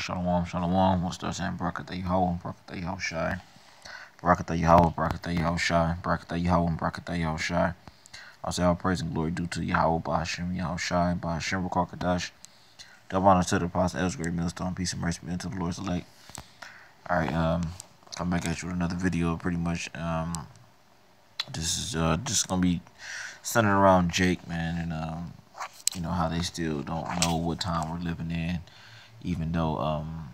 Shalom, Shalom. What's up, saying? Barakatah Yahweh, Barakatah Yahushai. Barakatah Yahweh, Barakatah Yahushai. Barakatah Yahweh, Barakatah Yahushai. I'll say all praise and glory due to Yahweh, Bahashim, Yahushai, Bahashim, Rakakadash. Double honor to the Apostle Elsgray Millstone. Peace and mercy be unto the Lord's elect. Alright, um, I'm back at you with another video, pretty much. Um, this is uh, just gonna be centered around Jake, man, and um, you know how they still don't know what time we're living in even though um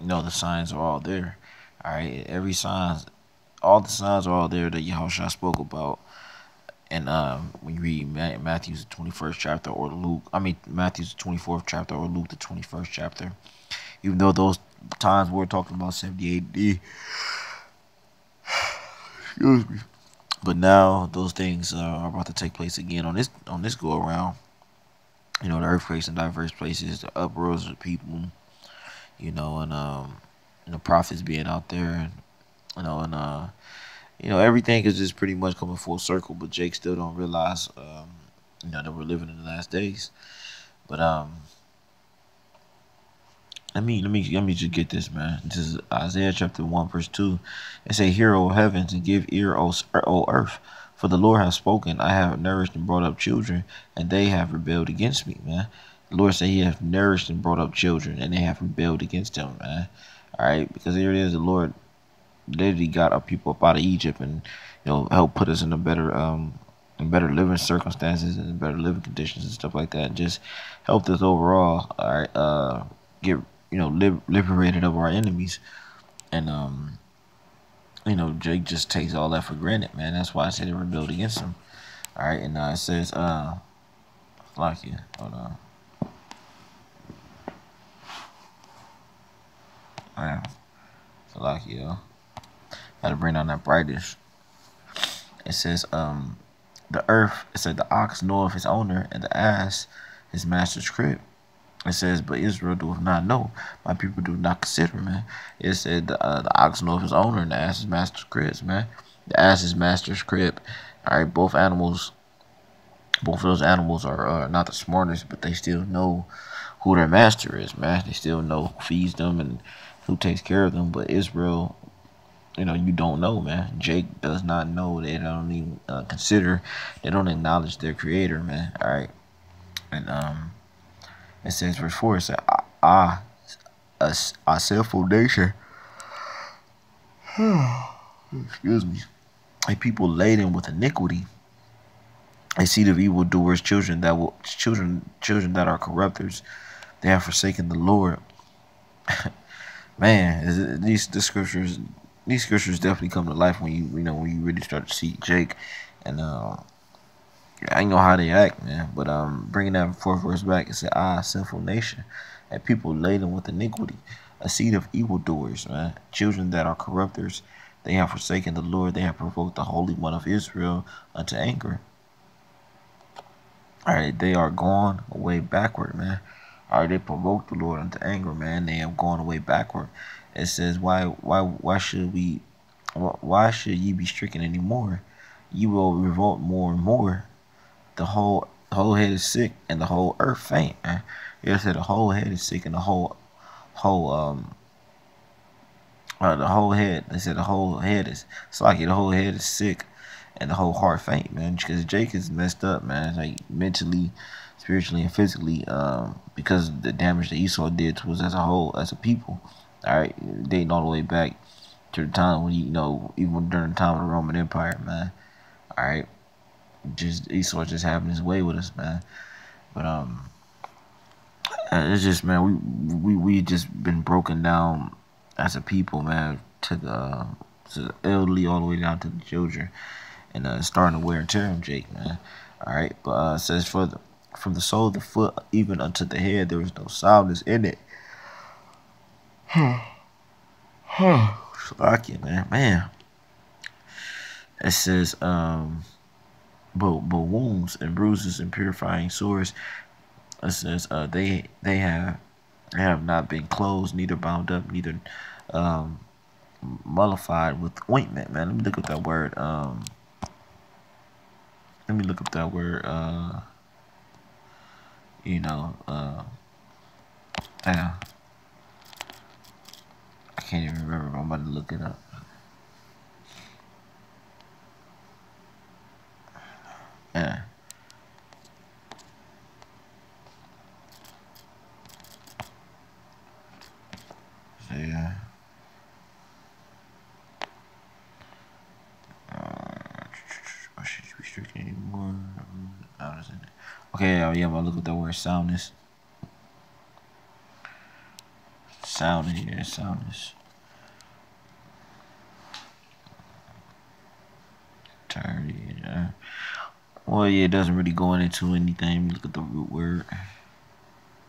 you know the signs are all there. All right, every signs, all the signs are all there that Yahushua spoke about. And um, when you read Matthew's 21st chapter or Luke, I mean Matthew's 24th chapter or Luke the 21st chapter, even though those times we're talking about 70 AD, excuse me, but now those things are about to take place again on this on this go around you know, the earthquakes in diverse places, the uproars of people, you know, and um, the prophets being out there, and you know, and uh, you know, everything is just pretty much coming full circle. But Jake still don't realize, um, you know, that we're living in the last days. But um, let me let me let me just get this, man. This is Isaiah chapter one, verse two. It say, "Hear, O heavens, and give ear, O, o earth." For the Lord has spoken, I have nourished and brought up children, and they have rebelled against me, man. The Lord said he has nourished and brought up children, and they have rebelled against him, man. All right, because here it is, the Lord literally got our people up out of Egypt and you know help put us in a better um in better living circumstances and better living conditions and stuff like that. And just helped us overall, all right, uh, get you know live, liberated of our enemies, and um you know, Jake just takes all that for granted, man. That's why I said they rebelled against him. All right, and uh, it says, uh, Lucky, hold on. Man, lucky, yo. Gotta bring down that brightest. It says, um, the earth, it said the ox knoweth his owner, and the ass his master's crib. It says, but Israel doeth not know. My people do not consider, man. It said, the, uh, the ox knoweth his owner, and the ass is master's crib, man. The ass is master's crib. All right, both animals, both of those animals are uh, not the smartest, but they still know who their master is, man. They still know who feeds them and who takes care of them. But Israel, you know, you don't know, man. Jake does not know. They don't even uh, consider. They don't acknowledge their creator, man. All right, and um it says, verse 4, it says, Ah, a, a sinful nation. Excuse me. A people laden with iniquity. A seed of evildoers, children that will children children that are corrupters. They have forsaken the Lord. Man, these the scriptures these scriptures definitely come to life when you you know when you really start to see Jake and uh I know how they act, man. But um, bringing that fourth verse back, it said, "Ah, sinful nation, a people laden with iniquity, a seed of evildoers, man, children that are corrupters. They have forsaken the Lord. They have provoked the Holy One of Israel unto anger. All right, they are gone away backward, man. All right, they provoked the Lord unto anger, man. They have gone away backward. It says, why, why, why should we, why should ye be stricken anymore? You will revolt more and more the whole whole head is sick and the whole earth faint. Man. You said the whole head is sick and the whole whole um uh, the whole head. They said the whole head is it's like the whole head is sick and the whole heart faint, man. Because Jake is messed up, man. Like mentally, spiritually, and physically, um, because of the damage that Esau did to us as a whole, as a people. All right, dating all the way back to the time when you know, even during the time of the Roman Empire, man. All right just Esau just having his way with us, man. But um, it's just man, we we we just been broken down as a people, man, to the to the elderly all the way down to the children, and uh, starting to wear and tear on Jake, man. All right, but uh, says for the from the sole of the foot even unto the head, there was no soundness in it. Huh. Huh. Slack man, man. It says um but but wounds and bruises and purifying sores. It says uh, they they have have not been closed, neither bound up, neither um, mollified with ointment. Man, let me look up that word. Um, let me look up that word. Uh, you know, uh, yeah. can't even remember. I'm about to look it up. Yeah. So yeah. Uh, I should restrict anymore. Okay, yeah, yeah, but look at the word soundness. Sound in here, soundness. Entirety, yeah. Well, yeah, it doesn't really go into anything. Look at the root word.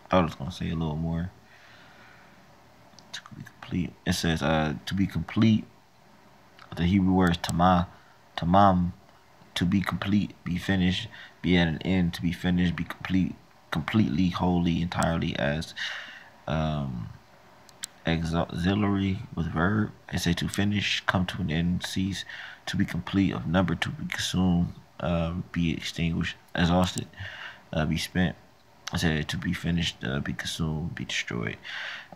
I was gonna say a little more. To be complete, it says uh to be complete. The Hebrew word is tamah, tamam, to be complete, be finished, be at an end, to be finished, be complete, completely, wholly, entirely, as um, auxiliary with verb. It say to finish, come to an end, cease, to be complete, of number, to be consumed, um, be extinguished, exhausted, uh, be spent. I said to be finished, uh, be consumed, be destroyed.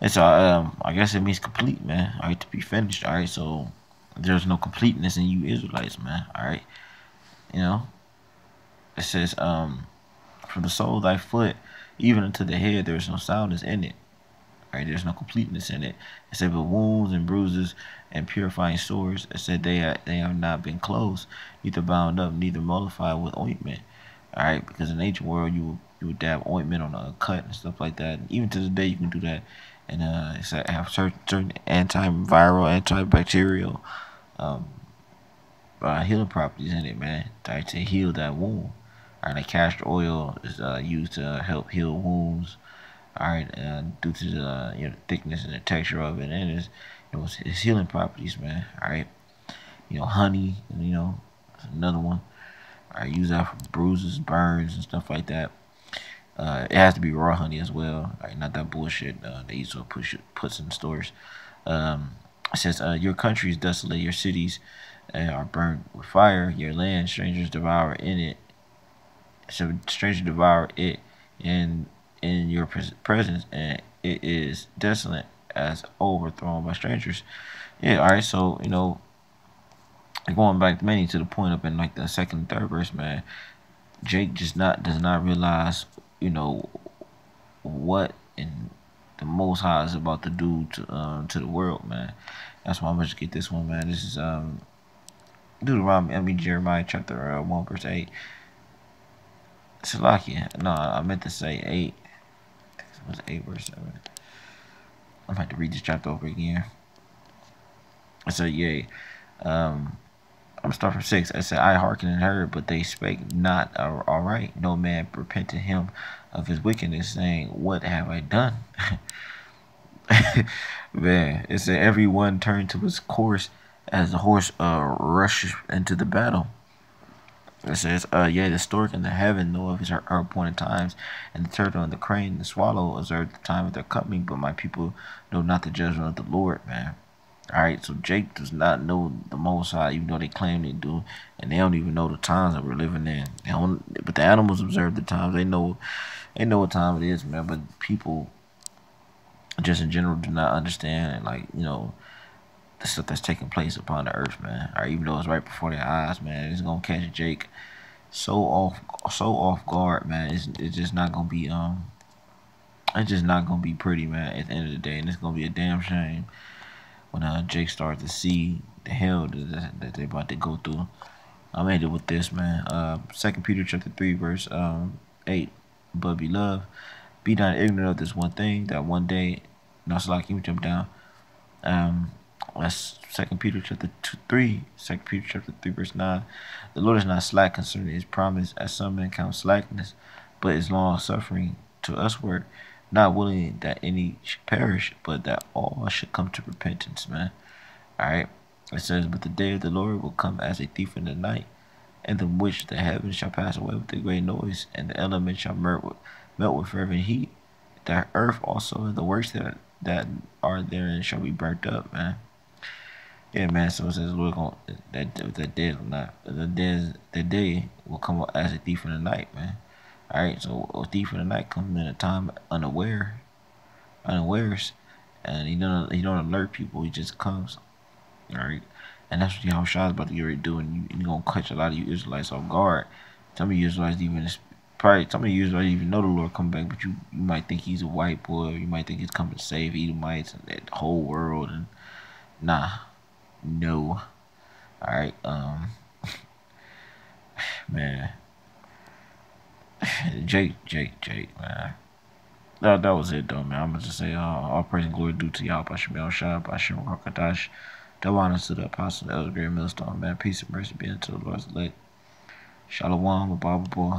And so um, I guess it means complete, man. All right, to be finished. All right, so there's no completeness in you Israelites, man. All right, you know. It says, um, from the sole of thy foot, even unto the head, there is no soundness in it. Right? There's no completeness in it. It said, but wounds and bruises and purifying sores, it said they are, they have not been closed, neither bound up, neither mollified with ointment. All right, because in the ancient world, you you would dab ointment on a cut and stuff like that. And even to this day, you can do that, and uh, it's have certain certain antiviral, antibacterial, um, uh, healing properties in it, man. Right, to heal that wound. All right, like castor oil is uh, used to help heal wounds. All right, due to the uh, you know thickness and the texture of it, and it's you know its healing properties, man. All right, you know honey, you know another one. I use that for bruises, burns, and stuff like that. Uh, it has to be raw honey as well. Not that bullshit uh, they used to push puts in stores. Um, it says uh, your country is desolate, your cities are burned with fire, your land strangers devour in it. So strangers devour it in in your presence, and it is desolate as overthrown by strangers. Yeah, all right. So you know, going back mainly to the point up in like the second third verse, man. Jake just not does not realize, you know, what in the Most High is about to do to um to the world, man. That's why I'm gonna get this one, man. This is um Deuteronomy, I mean Jeremiah chapter uh, one verse eight. Salakia. No, I meant to say eight. It was eight verse seven. I'm going to read this chapter over again. I said, yay. Um, I'm start from six. I said, I hearkened and heard, but they spake not all right. No man repented him of his wickedness, saying, What have I done? man, it said, Everyone turned to his course as the horse uh, rushes into the battle. It says, uh, Yea, the stork in the heaven know of his her, her appointed times, and the turtle and the crane and the swallow observe the time of their coming, but my people know not the judgment of the Lord, man. Alright, so Jake does not know the Most High, even though they claim they do, and they don't even know the times that we're living in. They don't, but the animals observe the times. They know, they know what time it is, man. But people, just in general, do not understand, and like you know, the stuff that's taking place upon the earth, man. Or even though it's right before their eyes, man, it's gonna catch Jake so off, so off guard, man. It's it's just not gonna be um, it's just not gonna be pretty, man. At the end of the day, and it's gonna be a damn shame when uh Jake starts to see the hell that, that they're about to go through. I'm ended with this, man. Uh, Second Peter chapter three, verse um eight. But beloved, be not ignorant of this one thing that one day, not so like you jump down. Um, that's Second Peter chapter two, three. Second Peter chapter three, verse nine. The Lord is not slack concerning His promise, as some men count slackness, but is long suffering to usward, not willing that any should perish, but that all should come to repentance. Man, all right. It says, but the day of the Lord will come as a thief in the night, and the which the heavens shall pass away with a great noise, and the elements shall melt with, melt with fervent heat. The earth also and the works that that are therein shall be burnt up, man. Yeah, man. So it says we're going that that day will not the day the day will come up as a thief in the night, man. All right. So a thief in the night comes in a time unaware, unawares, and he don't he don't alert people. He just comes. All right, and that's what Yahushua is about to get ready to and you, are gonna catch a lot of you Israelites off guard. Some of you Israelites even probably some of you Israelites even know the Lord come back, but you you might think he's a white boy, you might think he's coming to save Edomites and the whole world, and nah, no. All right, um, man, Jake, Jake, Jake, man. That, that was it though, man. I'm gonna just say uh, all praise and glory due to y'all, Bashim El Shah, Bashim Rakadash. Double honors to the apostle, the elder great millstone, man. Peace and mercy be unto the Lord's elect. Shalom, Baba boy.